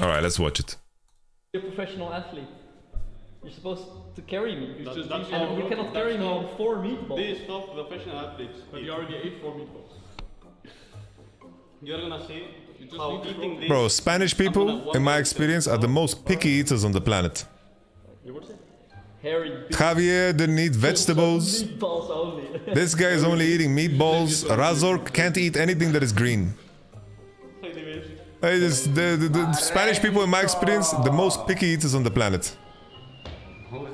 All right, let's watch it. You're a professional athlete. You're supposed to carry me. That- just that's And you cannot carry me on four meatballs. This stuff professional athletes. But you already ate four meatballs. You're gonna see just how eating grow. this. Bro, Spanish people, in my experience, are the most picky eaters on the planet. You were saying? Hairy. Javier didn't eat vegetables. Meatballs only. This guy is only eating meatballs. Razork can't eat anything that is green. This- the, the, the Spanish people, in my experience, the most picky eaters on the planet.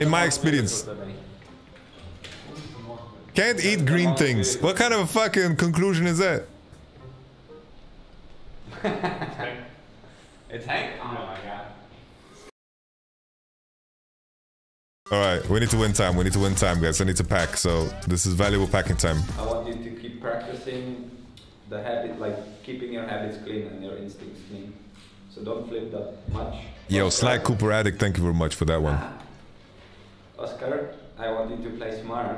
In my experience. Can't eat green things. What kind of a fucking conclusion is that? It's Hank? Oh my god. Alright, we need to win time. We need to win time, guys. I need to pack, so this is valuable packing time. I want you to keep practicing the habit, like keeping your habits clean and your instincts clean. So don't flip that much. Yo, Sly Cooper Addict, thank you very much for that one. Ah. Oscar, I want you to play smart,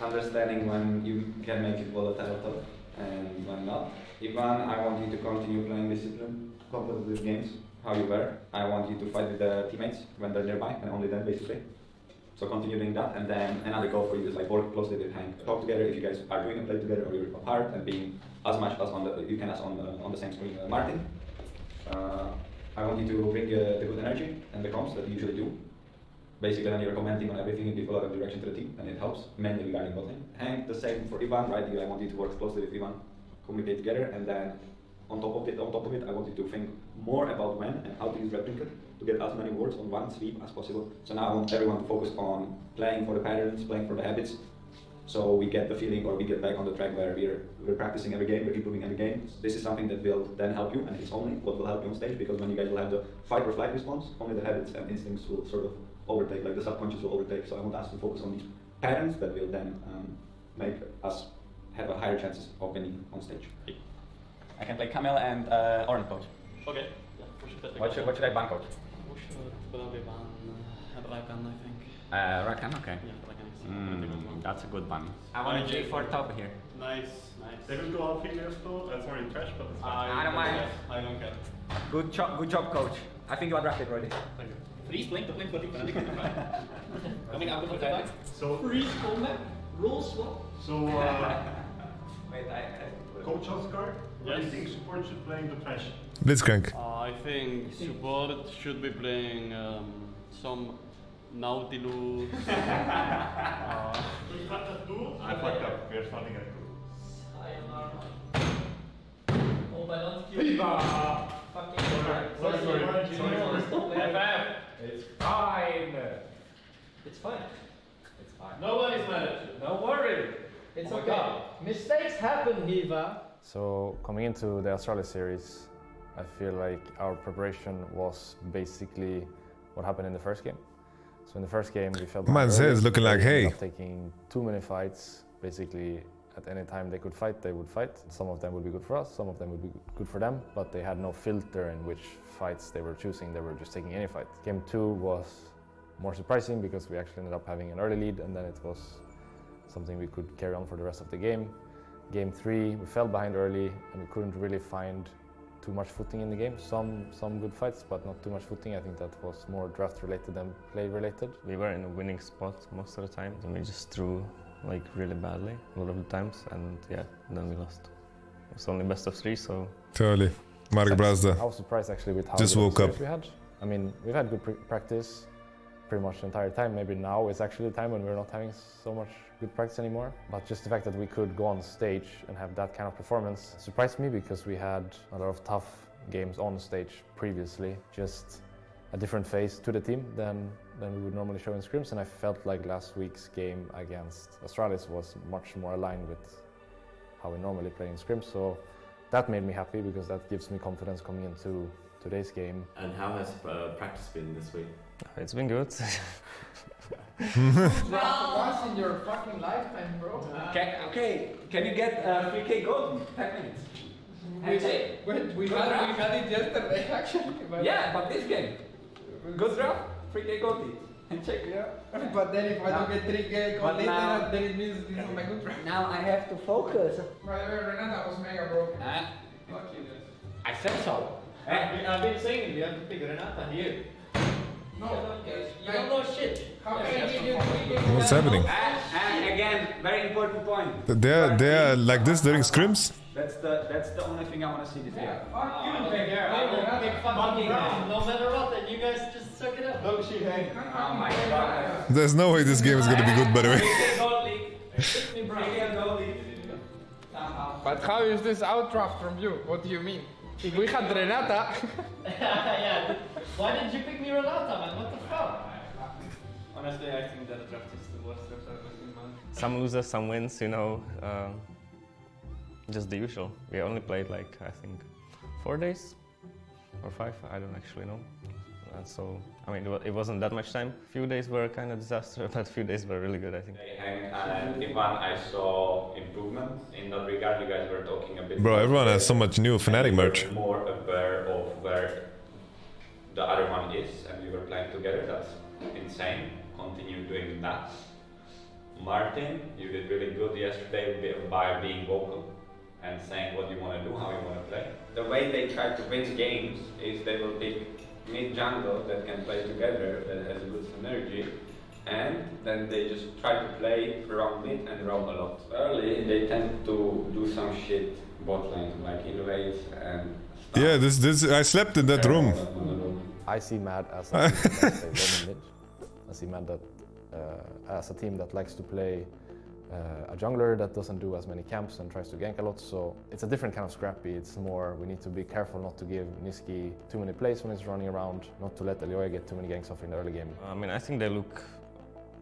understanding when you can make it volatile and when not. Ivan, I want you to continue playing discipline, competitive games, how you were. I want you to fight with the teammates when they're nearby, and only then basically. So continue doing that, and then another goal for you is like work closely with Hank. Talk together if you guys are doing a play together or you're apart, and being as much as on the you can as on the on the same screen. Uh, Martin, uh, I want you to bring uh, the good energy and the comms that you usually do. Basically, then you're commenting on everything and give a of direction to the team, and it helps, mainly regarding botting. Hank, the same for Ivan, right? You- I want you to work closely with Ivan, communicate together, and then on top of it, on top of it, I want you to think more about when and how to use replicate to get as many words on one sweep as possible. So now I want everyone to focus on playing for the patterns, playing for the habits, so we get the feeling or we get back on the track where we're, we're practicing every game, we're improving every game. This is something that will then help you, and it's only what will help you on stage because when you guys will have the fight or flight response, only the habits and instincts will sort of overtake, like the subconscious will overtake. So I want us to focus on these patterns that will then um, make us have a higher chances of winning on stage. I can play Camille and uh, Orange coach. Okay. Yeah. What should, what should I ban coach? We should probably ban uh, Rakan, I think. Uh, Rakan, okay. Yeah, Rakan Mm, I think it's one. that's a good ban. I want a G4 top here. Nice, nice. They will go all fingers though. That's sorry, trash, but it's fine. I don't mind. I don't care. Good job, good job, coach. I think you are drafted already. Thank you. Freeze, blink, blink, blink, blink, blink. Coming up with the So, Freeze, combat, roll swap. so uh, Wait, I, I Coach Oscar, what do you think support should play in the trash? Blitzcrank. Uh, I think support should be playing um, some Nautilus. uh, We cut at two. I fucked up. We are starting at two. Oh, my lord, Viva! Fucking Sorry, sorry, sorry, sorry, sorry. It's fine. It's fine. It's fine. Nobody's mad at you. Don't worry. It's Oh okay. Mistakes happen, Hiva. So coming into the Astralis series, I feel like our preparation was basically what happened in the first game. So in the first game, we felt head is looking like They ended hay. up taking too many fights. Basically, at any time they could fight, they would fight. Some of them would be good for us, some of them would be good for them, but they had no filter in which fights they were choosing. They were just taking any fight. Game two was more surprising because we actually ended up having an early lead, and then it was something we could carry on for the rest of the game. Game three, we fell behind early and we couldn't really find too much footing in the game. Some some good fights, but not too much footing. I think that was more draft related than play related. We were in a winning spot most of the time, and we just threw like really badly a lot of the times, and yeah, then we lost. It was only best of three, so Totally. Marek Brázda. I was surprised actually with how Just good woke up. we had. I mean, we've had good pre- practice pretty much the entire time. Maybe now is actually the time when we're not having so much good practice anymore. But just the fact that we could go on stage and have that kind of performance surprised me because we had a lot of tough games on stage previously. Just a different face to the team than than we would normally show in scrims, and I felt like last week's game against Astralis was much more aligned with how we normally play in scrims. So that made me happy because that gives me confidence coming into today's game. And how has uh, practice been this week? It's been good. Once in your fucking lifetime, bro. Okay, okay. Can you get uh, 3k gold in 10 minutes? Handshake. Wait, we Good had, we had it yesterday, actually. But Yeah, but this game. Good draft, 3k gold. Handshake. Yeah. But then if I don't get 3k But complete, now- then it means this is my good draft. Now I have to focus. By the way, Renata was mega broken. Huh? Fuck you. I said so. I've, I've been saying you have to pick Renata here. What's happening? And, and again, very important point. They're they're like this during scrims. That's the that's the only thing I want to see this year. Fuck you, I Becker. will pick fucking Braum. No matter what, and you guys just suck it up. Don't she hang? Oh my god. There's no way this game is gonna be good, by the way. Pick me Braum. But how is this outdraft from you? What do you mean? If we had Renata, yeah. Why did you pick me Renata, man? What the fuck? Honestly, I think that draft is the worst draft I've ever seen, man. Some losers, some wins, you know. Um, just the usual. We only played like I think four days or five. I don't actually know. And so I mean, it wasn't that much time. A Few days were kind of disaster, but a few days were really good. I think. And uh, Ivan, I saw improvement in that regard. You guys were talking a bit. Bro, everyone has so much new Fnatic And merch. More aware of where the other one is, and we were playing together. That's insane. Continue doing that. Martin, you did really good yesterday by being vocal and saying what you want to do, how you want to play. The way they try to win games is they will pick mid jungle that can play together, that has a good synergy, and then they just try to play around mid and roam a lot. Early, they tend to do some shit bot lane, like invade and stuff. Yeah, this this I slept in that room. I see Mad as a team that mid. I see Mad that uh, as a team that likes to play uh, a jungler that doesn't do as many camps and tries to gank a lot. So it's a different kind of scrappy. It's more we need to be careful not to give Nisqy too many plays when he's running around, not to let Elyoya get too many ganks off in the early game. I mean, I think they look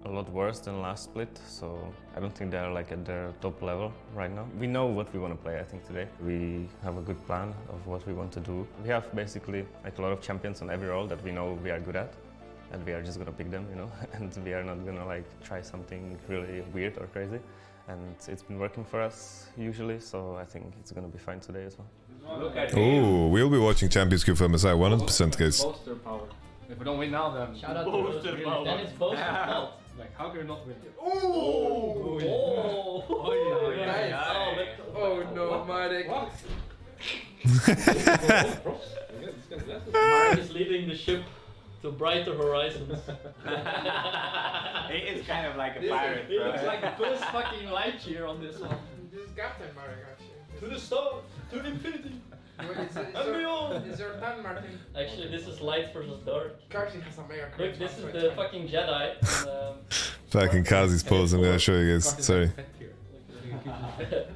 a lot worse than last split, so I don't think they're like at their top level right now. We know what we want to play, I think, today. We have a good plan of what we want to do. We have basically like a lot of champions on every role that we know we are good at, and we are just gonna pick them, you know, and we are not gonna like try something really weird or crazy. And it's been working for us usually, so I think it's gonna be fine today as well. Oh, we'll be watching Champions Cup for MSI 100% guys. Poster power. If we don't win now, then. Shout out to those really. Then it's both fault. Like, how can you not win? Oh! Oh! Oh, yeah, Nice. yeah. Oh, but- oh no, Marek. Mark is leading the ship to brighter horizons. He is kind of like a This pirate, He bro. looks like Buzz fucking Lightyear on this one. This is Captain Marek actually. To the star, to the infinity. Wait, is, is, And your, beyond. is your turn, Martin? Actually, this is light versus dark. Carzzy has a mega Look, this is the fucking Jedi. And, um, Fucking Carzzy's pose, I'm gonna show you guys. Sorry.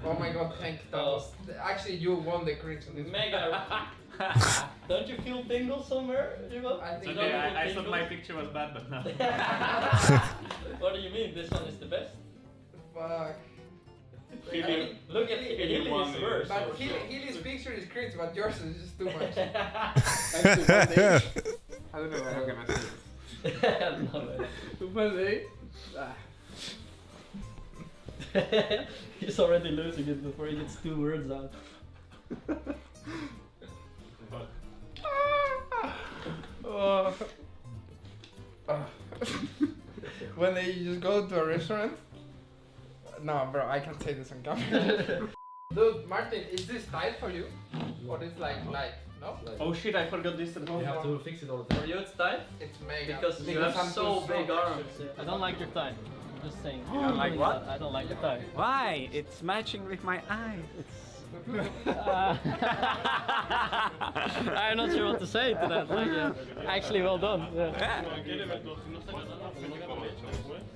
Oh my god, thank that was actually you won the crit on this. Mega. Don't you feel tingles somewhere, Jibo? I think Okay, you I, I thought my picture was bad, but no. What do you mean? This one is the best? Fuck. Healy- Look at Healy Healy won is worse. But Healy, Healy's picture is crit, but yours is just too much. yeah, I don't know what I'm gonna say. no, man. But hey, ah, He's already losing it before he gets two words out. Oh. Ah. when they just go to a restaurant. No, bro, I can't say this on camera. Dude, Martin, is this tight for you? Or is like like no? Oh shit, I forgot this at home. You have to fix it all the time. For you, it's tight It's mega. because you have I'm so big arms. I don't like your tie. I'm just saying. You don't like what? I don't like your tie. Why? It's matching with my eye. Uh, I'm not sure what to say to that. Like, yeah. Actually, well done. Yeah.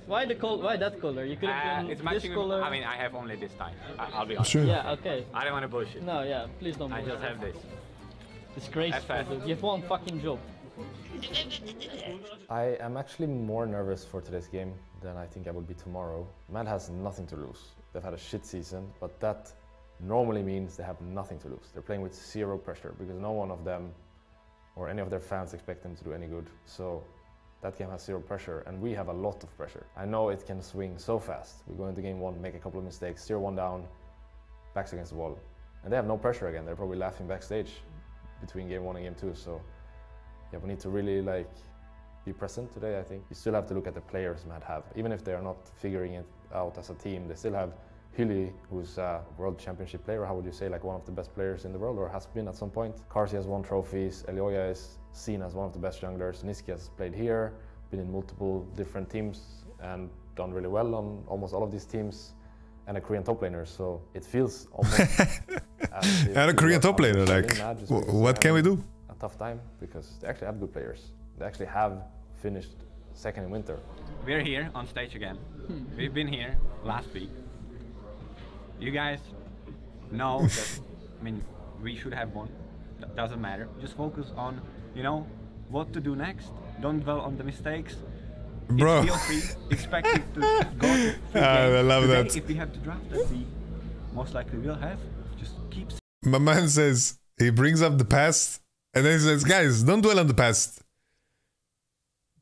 Why the col- Why that color? You could have Uh, done it's this color. I mean, I have only this time. I, I'll be honest. Sure. yeah. Okay. I don't want to bullshit. No. Yeah. Please don't. I just have this. Disgraceful. FF. dude. You have one fucking job. I am actually more nervous for today's game than I think I will be tomorrow. Mad has nothing to lose. They've had a shit season, but that normally means they have nothing to lose. They're playing with zero pressure because no one of them or any of their fans expect them to do any good. So that game has zero pressure and we have a lot of pressure. I know it can swing so fast. We go into game one, make a couple of mistakes, zero one down, backs against the wall. And they have no pressure again. They're probably laughing backstage between game one and game two. So yeah, we need to really like be present today. I think you still have to look at the players Mad have, even if they are not figuring it out as a team. They still have Hilly, who's a world championship player, how would you say, like one of the best players in the world, or has been at some point. Carzzy has won trophies. Elyoya is seen as one of the best junglers. Nisqy has played here, been in multiple different teams, and done really well on almost all of these teams. And a Korean top laner, so it feels almost. And a Korean were top laner, like, that just wh- because what can we do? A tough time because they actually have good players. They actually have finished second in winter. We're here on stage again. Hmm. We've been here last week. You guys know that, I mean, we should have won. That doesn't matter. Just focus on, you know, what to do next. Don't dwell on the mistakes. Bro. It's PL3. Expect it to go to free Ah. I love Today, that. If we have to draft that we most likely will have, just keep My man says he brings up the past and then he says, guys, don't dwell on the past.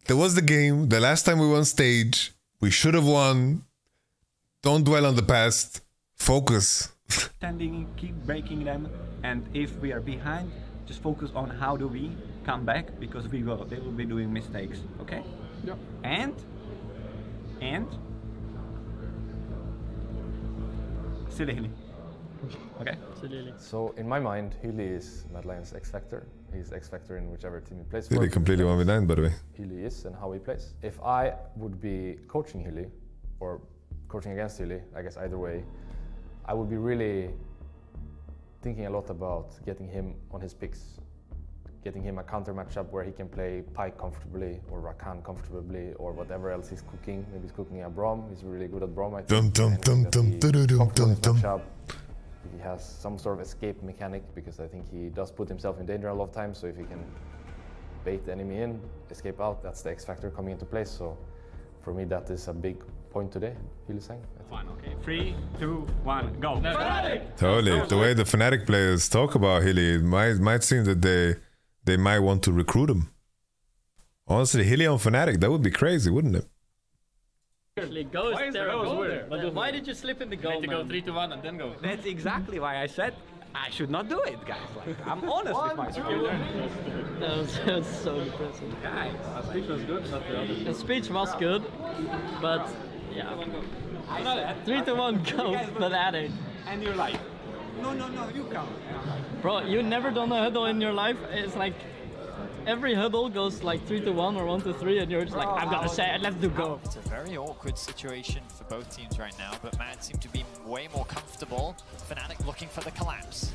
There was the game. The last time we were on stage, we should have won. Don't dwell on the past. Focus. standing, keep breaking them, and if we are behind, just focus on how do we come back because we will they will be doing mistakes. Okay? Yeah. And and silly hilly. Okay? Silly So in my mind, Hilly is Mad Lion's X Factor. He's X Factor in whichever team he plays for. Really completely one with nine, by the way. Hilly is and how he plays. If I would be coaching Hilly, or coaching against Hilly, I guess either way, I would be really thinking a lot about getting him on his picks, getting him a counter matchup where he can play Pyke comfortably or Rakan comfortably or whatever else he's cooking. Maybe he's cooking a Braum. He's really good at Braum. I think. dum dum dum he dum dum comfortable in his dum dum. matchup. He has some sort of escape mechanic because I think he does put himself in danger a lot of times. So if he can bait the enemy in, escape out, that's the X factor coming into place. So for me, that is a big point today. Hylissang. One, okay. Three, two, one, go. Totally. The way the Fnatic players talk about Hilly, it might might seem that they they might want to recruit him. Honestly, Hilly on Fnatic, that would be crazy, wouldn't it? Actually, go Why is is the there a goal goal there? there? Why did you slip in the goal, Need to go 3 to 1 and then go. That's exactly why I said I should not do it, guys. Like I'm honest with myself. That was, that was so depressing. Guys, The speech was good, not the other. The speech was good, but yeah. I said Three to one You go, guys but at it. and you're like, no, no, no, you come. And like, Bro, you never done a huddle in your life. It's like every huddle goes like three to one or one to three, and you're just like, I've got to say it, let's do go. It's a very awkward situation for both teams right now, but Mad seem to be way more comfortable. Fnatic looking for the collapse.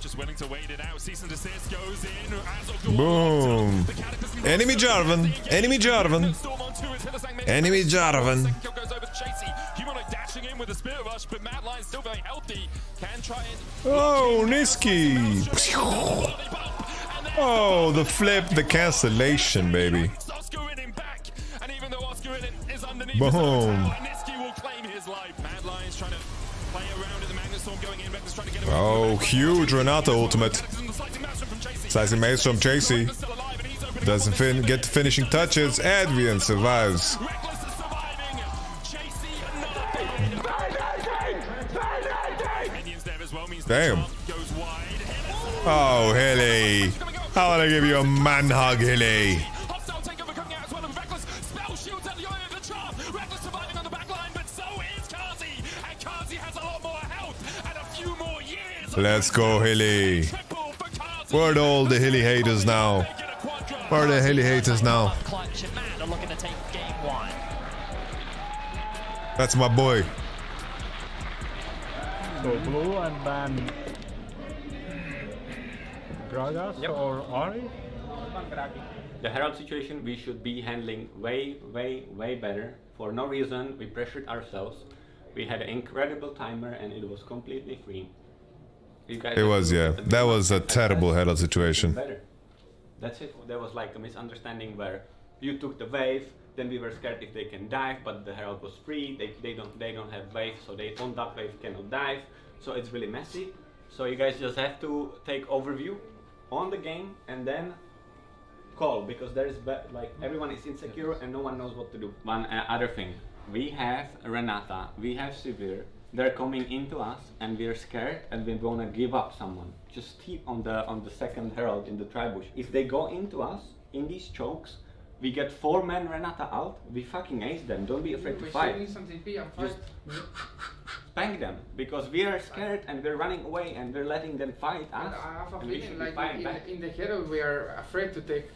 Just willing to wait it out. Cease and desist goes in. Boom. Enemy Jarvan. Enemy Jarvan. Enemy Jarvan. goes over to Chasy. Humanoid dashing in with a spirit rush, but Mad Lion's still very healthy. Can try and Oh, Nisqy. Oh, the flip, the cancellation, baby. Oscar in back. And even though Oscar in is underneath Boom. Oh, huge Renata ultimate. Slicing maze from Chasy. Doesn't fin get the finishing touches. Adrian survives. Damn. Oh, Hilly. I want to give you a man hug, Hilly. Let's go, Hilly. Where are all the Hilly haters now? Where are the Hilly haters now? Clutch and Mad are looking to take game one. That's my boy. So blue and then Gragas or Ahri? The Herald situation we should be handling way, way, way better. For no reason, we pressured ourselves. We had an incredible timer and it was completely free. You guys It was, yeah. look at the That was a terrible that's Herald situation. That's it. There was like a misunderstanding where you took the wave, then we were scared if they can dive, but the Herald was free. They, they don't they don't have wave, so they on that wave cannot dive. So it's really messy. So you guys just have to take overview on the game and then call because there is be- like everyone is insecure and no one knows what to do. One uh, other thing, we have Renata, we have Severe. They're coming into us and we're scared and we wanna give up someone. Just keep on the on the second herald in the tribush. If they go into us in these chokes, We get four men Renata out. We fucking ace them. Don't be afraid to We fight. should some TP and fight. Just spank them because we are scared and we're running away and we're letting them fight And us. I have a and feeling like in, in the hero we are afraid to take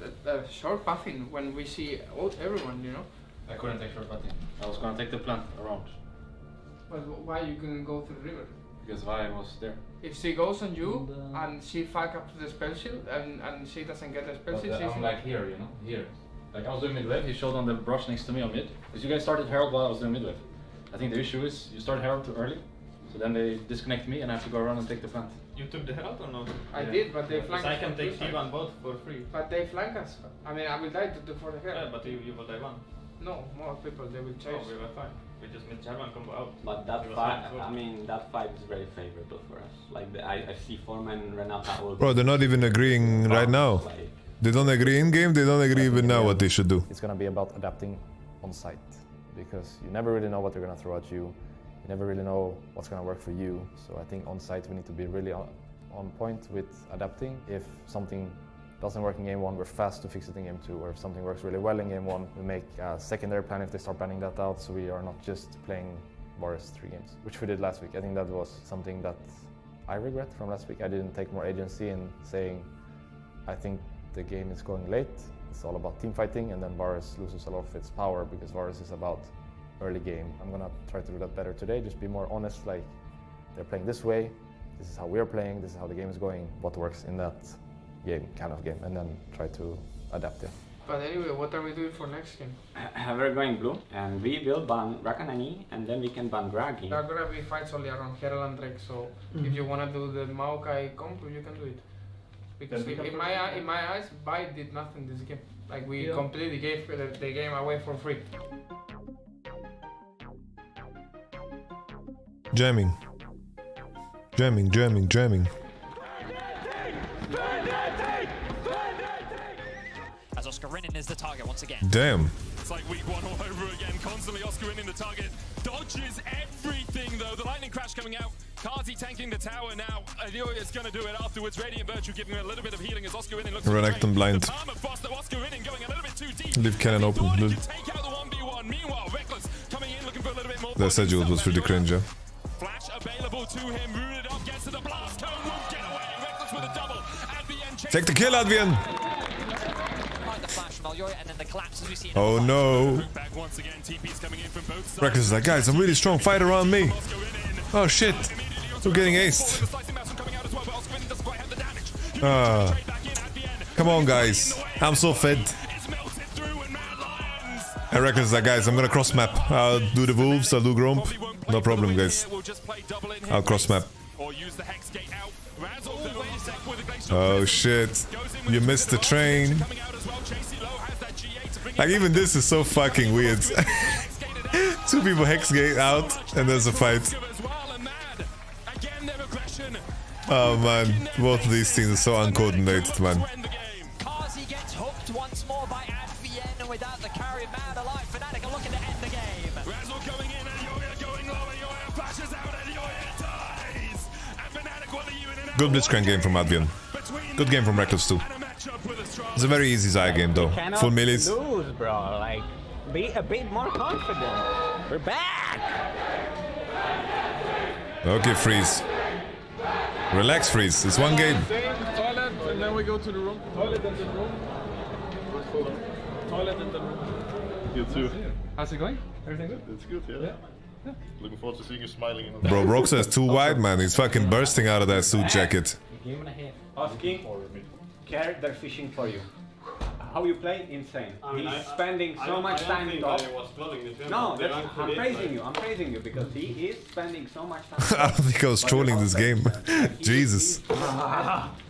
the, the short pathing when we see all, everyone, you know. I couldn't take short cutting. I was gonna take the plant around But why you couldn't go through the river? because Vi was there. If she goes on you and she fuck up the spell shield and, and she doesn't get the spell shield, uh, she's I'm like here, you know, here. Like I was doing mid wave, he showed on the brush next to me on mid. Because you guys started Herald while I was doing mid wave. I think the issue is you start Herald too early, so then they disconnect me and I have to go around and take the plant. You took the Herald or not? I Yeah. did, but they Because flank I can take two sides. T1 both for free. But they flank us. I mean, I will die to do for the hero. Yeah, but you, you will die one. No, more people, they will chase. Oh, we were fine. We just made Jarvan combo out. But that fight, fine as well. I mean, that fight is very favorable for us. Like the, I, I see Foreman and Renata all. Bro, they're not even agreeing right now. They don't agree in game. They don't agree even now what they should do. It's gonna be about adapting on site because you never really know what they're gonna throw at you. You never really know what's gonna work for you. So I think on site we need to be really on, on point with adapting. If something doesn't work in game one, we're fast to fix it in game two. Or if something works really well in game one, we make a secondary plan if they start banning that out. So we are not just playing Varus three games, which we did last week. I think that was something that I regret from last week. I didn't take more agency in saying, I think the game is going late. It's all about team fighting, and then Varus loses a lot of its power because Varus is about early game. I'm gonna try to do that better today. Just be more honest. Like they're playing this way. This is how we're playing. This is how the game is going. What works in that game, kind of game, and then try to adapt it. But anyway, what are we doing for next game? We're going blue, and we will ban Rakanani, and then we can ban Gragi. There are gonna be fights only around Herald and Drake, so Mhm. if you wanna do the Maokai comp, you can do it. Because Then in, in my in my eyes, Bai did nothing this game. Like we Yeah. completely gave the, the game away for free. Jamming. Jamming, jamming, jamming. Oscarinin is the target once again. Damn. It's like week one all over again. Constantly Oscar in the target. Dodges everything though. The lightning crash coming out. Carzzy tanking the tower now. Elyoya is going to do it afterwards. Radiant Virtue giving him a little bit of healing as Oscar in looks Renekton blind. Permafrost though. Oscar in going a little bit too deep. Leave cannon open. Leave- Take out the 1v1. Meanwhile, Rekkles coming in looking for a little bit more. That Sejules was pretty cringe. yeah. Flash available to him. Rooted up. Gets to the blast cone. Won't get away. Rekkles with a double. At. Take the kill, Advienne. Behind the flash from Elyoya and then the collapse as we see Oh no. Back once again. TP's coming in from both sides. Rekkles is like, guys, I'm really strong. Fight around me. Oh shit. We're getting aced. Ah. Come on, guys. I'm so fed. And Rekkles is like, guys, I'm gonna cross map. I'll do the wolves, I'll do Gromp. No problem, guys. I'll cross map. Oh shit. You missed the train. Like even this is so fucking weird. Two people hexgate out and there's a fight. Oh man, both of these teams are so uncoordinated, man. Good Blitzcrank game from Advienne. Good game from Rekkles too. It's a very easy Xayah game though. Cannot Full melees. lose, bro. Like, be a bit more confident. We're back. Okay, freeze. Relax, freeze. It's one game. Toilet, and then we go to the room. Toilet and the room. Toilet and the room. You too. How's it going? Everything good? It's good, yeah. Yeah. Looking forward to seeing you smiling. In Bro, Broxa is too wide, man. He's fucking bursting out of that suit jacket. Game and a half. Asking, care they're fishing for you. How you play? Insane. I mean, He's I- spending so don't- much I time think top. that was trolling the film. No, They that's, ranked I'm praising like- you. I'm praising you because he is spending so much time. I don't think I was trolling this game. Jesus. Ah.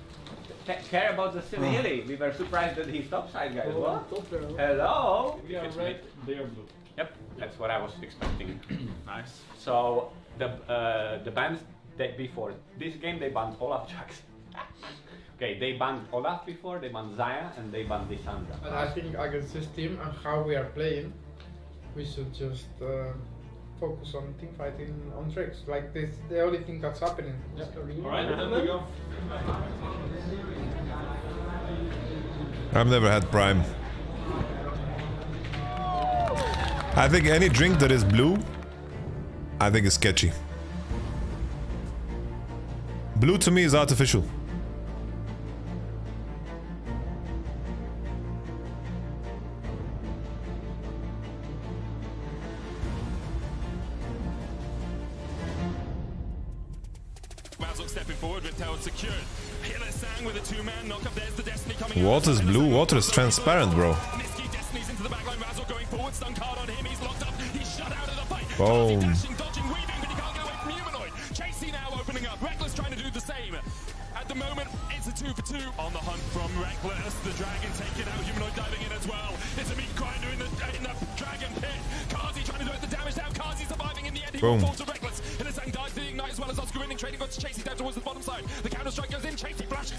Care about the Silly. We were surprised that he's topside, guys. What? Hello? We are It's red, they are blue. Yep, that's what I was expecting. nice. So the uh, the bans that before this game they banned Olaf Jax. Okay, they banned Olaf before, they banned Xayah, and they banned Lissandra. But I think against this team and how we are playing, we should just uh, focus on team fighting on tricks. Like this, the only thing that's happening. Alright, then we go. I've never had Prime. I think any drink that is blue, I think is sketchy. Blue to me is artificial. Razork stepping forward with Tower secured. Hylissang with a two-man knock-up. There's the Destiny coming Water is blue, water is transparent, bro. Nisqy Destiny's into the backline. Razork going forward. Stun card on him. He's locked up. He's shut out of the fight. Boom. Dashing, dodging, weaving, but he can't get away from Humanoid. Chasy now opening up. Rekkles trying to do the same. At the moment, it's a two for two on the hunt from Rekkles. The Dragon taking out Humanoid diving in as well. It's a meat grinder in the in the Dragon pit. Carzzy trying to do it. The damage down. Carzzy surviving in the end. He Boom.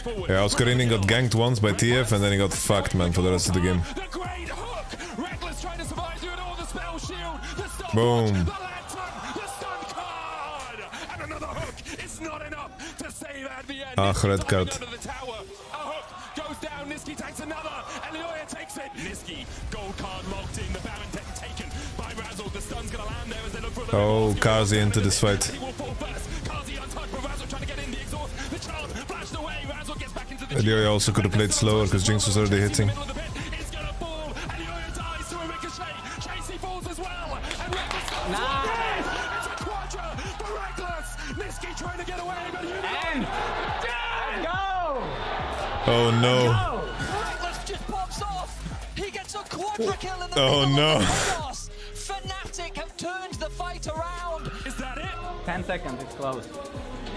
Forward. Yeah, Oscarinin got ganked once by TF and then he got fucked, man, for the rest of the game. The great hook. Rekkles trying to survive doing all the spell shield. The stop Boom. the lantern, the stun card, and another hook. It's not enough to save at the end. Ah, red card. under the tower. A hook goes down. Nisqy takes another. Elyoya takes it. Nisqy gold card locked in. The Baron taken by Razork. The stun's gonna land there as they look for a Oh, Carzzy into this fight. Gets the Elyoya also could have played slower because Jinx was already hitting. it's gonna fall. Elyoya dies to a ricochet. Chasy falls as well. And Rekkles goes nice. It's a quadra for Rekkles. Nisqy trying to get away, but you And go! Oh no. Rekkles just pops off. He gets a quadra kill in the Oh no. of the chaos. Fnatic have turned the fight around. Is that it? 10 seconds, it's close.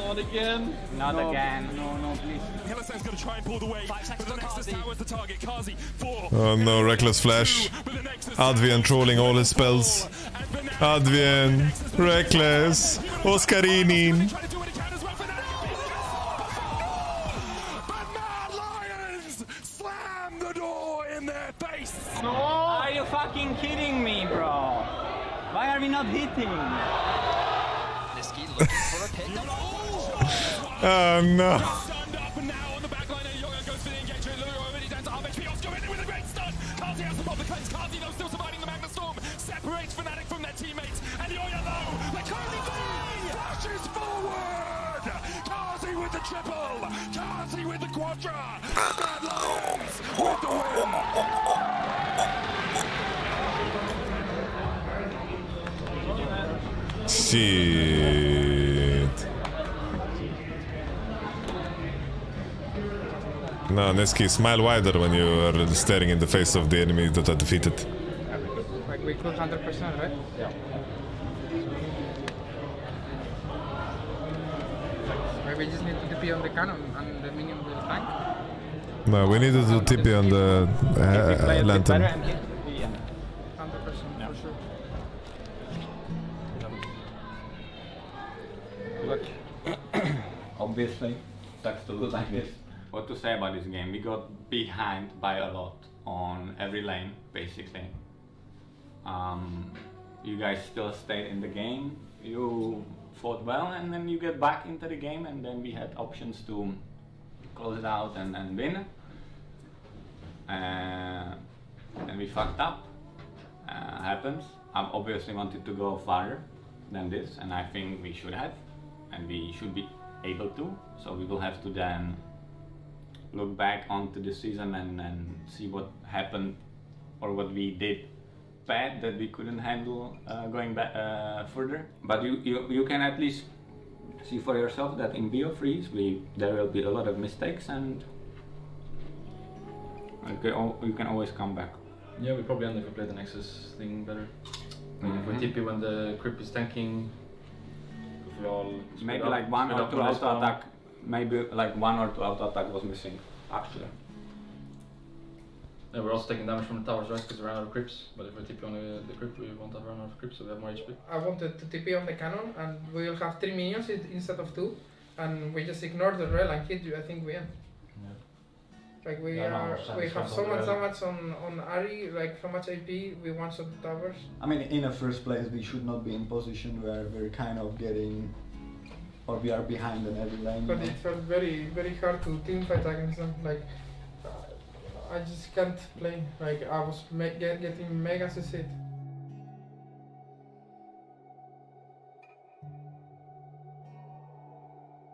Not again. Not No. again. No, no, please. Hylissang's gonna try and pull the weight. But the Nexus Tower is the target. Carzzy, four. Oh no, Rekkles flash. Advienne trolling all his spells. Advienne, Rekkles, Oscarinin. Oh no. No, Nisqy, smile wider when you are staring in the face of the enemy that are defeated. Like we could 100%, right? Yeah. Maybe we just need to TP on the cannon and the minion will tank. No, we needed to TP on the uh, lantern. 100% for sure. Look, obviously, sucks to lose like this. What to say about this game? We got behind by a lot on every lane, basically. Um, you guys still stayed in the game. You fought well, and then you get back into the game, and then we had options to close it out and, and win. Uh, and we fucked up. Uh, happens. I obviously wanted to go farther than this, and I think we should have, and we should be able to. So we will have to then look back onto the season and, and see what happened or what we did bad that we couldn't handle uh, going back uh, further. But you, you you can at least see for yourself that in BioFreeze we there will be a lot of mistakes and okay, you can always come back. Yeah, we probably end if we play the Nexus thing better. I mean, if we. TP when the creep is tanking, if we all Maybe up- like one or two when they auto attack. Maybe like one or two auto attack was missing actually. Yeah, we're also taking damage from the towers, right? Because we ran out of creeps. But if we TP on the, the crypt, we won't have run out of crypts, so we have more HP. I wanted to TP on the cannon and we will have three minions instead of two. And we just ignore the rail and hit you. I think we end. Like we Yeah, are, Sam we have so much rail. damage on on Ahri, like so much AP. We one shot the towers. I mean, in the first place, we should not be in position where we're kind of getting, or we are behind in every line. But it felt very, very hard to team fight against them. Like, uh, I just can't play. Like, I was me get, getting mega suicide.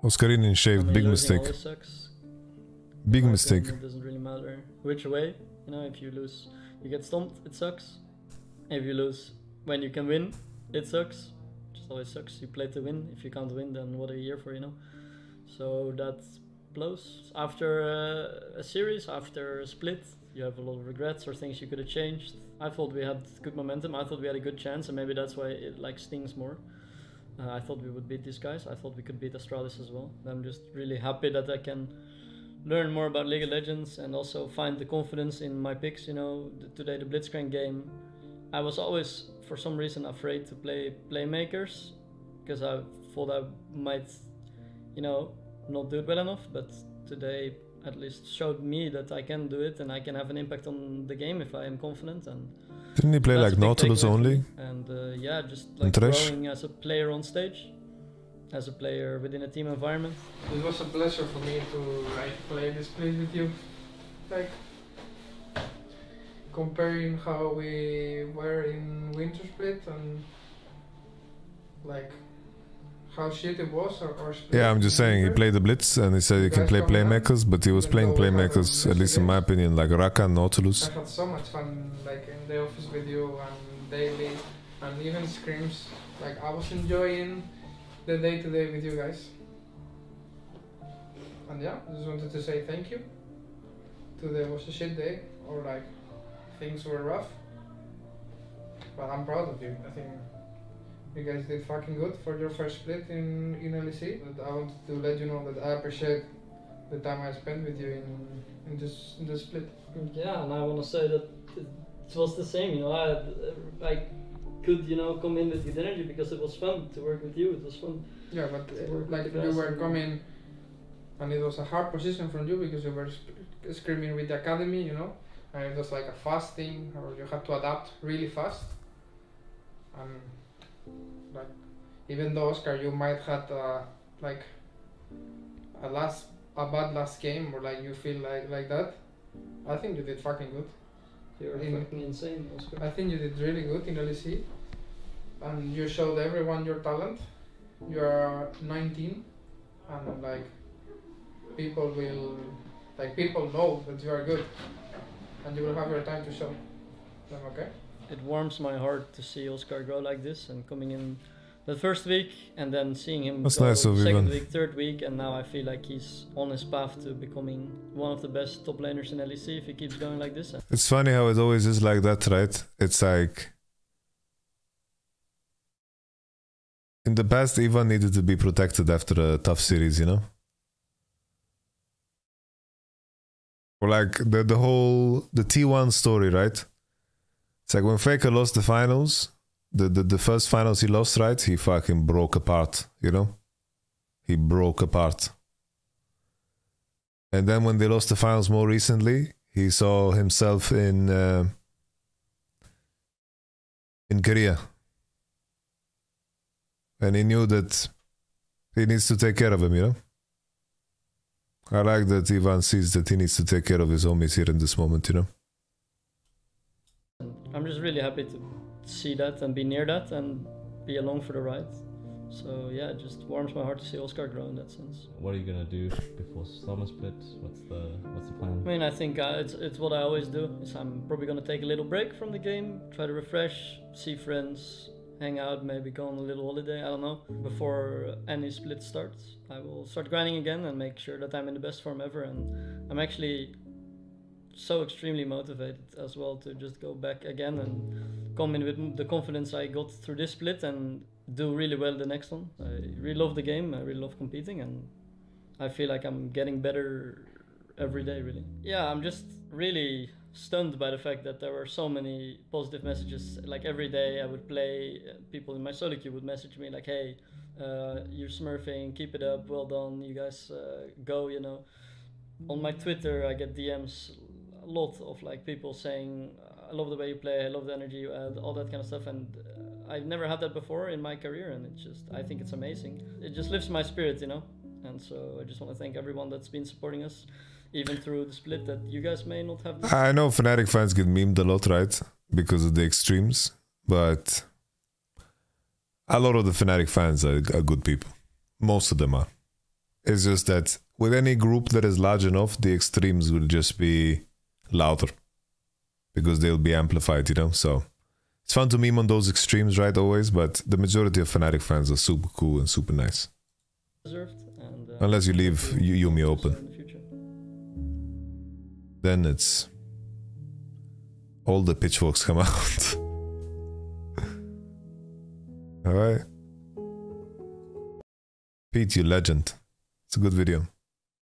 Oscarinin shaved big mistake. Big mistake. It doesn't really matter which way. You know, if you lose, you get stomped. It sucks. If you lose when you can win, it sucks. Just always sucks. You play to win. If you can't win, then what are you here for? You know. So that blows. After uh, a series, after a split, you have a lot of regrets or things you could have changed. I thought we had good momentum. I thought we had a good chance, and maybe that's why it like stings more. Uh, I thought we would beat these guys. I thought we could beat Astralis as well. I'm just really happy that I can learn more about League of Legends and also find the confidence in my picks. You know, th- today the Blitzcrank game, I was always for some reason afraid to play playmakers because I thought I might, you know, not do it well enough. But today at least showed me that I can do it and I can have an impact on the game if I am confident and. Didn't he play like a Nautilus only? And uh, yeah, just And like Thresh? growing as a player on stage, as a player within a team environment. It was a pleasure for me to like play this split with you. Like comparing how we were in winter split and like how shit it was or, or. Yeah, I'm just saying he played the Blitz and he said he can play playmakers, but he was playing though we had playmakers, at least in my opinion, like Raka and Nautilus. I had so much fun like in the office with you and daily and even screams. Like I was enjoying the day to day with you guys. And yeah, I just wanted to say thank you. Today was a shit day or like things were rough. But I'm proud of you. I think you guys did fucking good for your first split in, in LEC. But I wanted to let you know that I appreciate the time I spent with you in, in this in this split. Yeah, and I want to say that it was the same. You know, I uh, I could you know come in with good energy because it was fun to work with you. It was fun. Yeah, but uh, like you were coming, and it was a hard position from you because you were screaming with the academy, you know, and it was like a fast thing, or you had to adapt really fast. And like, even though Oscar, you might had uh, like a last a bad last game, or like you feel like like that. I think you did fucking good. You're In- fucking insane, Oscar. I think you did really good in LEC, and you showed everyone your talent. You are 19, and like people will, like people know that you are good, and you will have your time to show them. Okay. It warms my heart to see Oscar grow like this and coming in the first week and then seeing him That's go nice second Ivan. week, third week, and now I feel like he's on his path to becoming one of the best top laners in LEC if he keeps going like this. It's funny how it always is like that, right? It's like in the past, Ivan needed to be protected after a tough series, you know. Or like the the whole the T1 story, right? It's like when Faker lost the finals, the, the the first finals he lost, right? He fucking broke apart, you know. He broke apart. And then when they lost the finals more recently, he saw himself in uh, in Korea, and he knew that he needs to take care of him. You know, I like that Ivan sees that he needs to take care of his homies here in this moment. You know, I'm just really happy to see that and be near that and be along for the ride. So yeah, it just warms my heart to see Oscar grow in that sense. What are you gonna do before summer split? What's the what's the plan? I mean, I think uh, it's it's what I always do. Is I'm probably gonna take a little break from the game, try to refresh, see friends, hang out, maybe go on a little holiday. I don't know. Before any split starts, I will start grinding again and make sure that I'm in the best form ever. And I'm actually so extremely motivated as well to just go back again and come in with the confidence I got through this split and do really well the next one. I really love the game. I really love competing and I feel like I'm getting better every day, really. Yeah, I'm just really stunned by the fact that there were so many positive messages. Like every day I would play, uh, people in my solo queue would message me like, "Hey, uh, you're smurfing, keep it up, well done, you guys uh, go," you know. On my Twitter, I get DMs a lot of like people saying, "I love the way you play, I love the energy you add, all that kind of stuff," and uh, I've never had that before in my career, and it's just I think it's amazing. It just lifts my spirit, you know. And so I just want to thank everyone that's been supporting us, even through the split that you guys may not have. I know Fnatic fans get memed a lot, right, because of the extremes, but a lot of the Fnatic fans are, are good people. Most of them are. It's just that with any group that is large enough, the extremes will just be louder because they'll be amplified, you know? So it's fun to meme on those extremes, right? Always, but the majority of Fnatic fans are super cool and super nice. Deserved, and, uh, Unless you leave Yu- Yuumi open. Then it's all the pitchforks come out. Alright. Pete, you legend. It's a good video.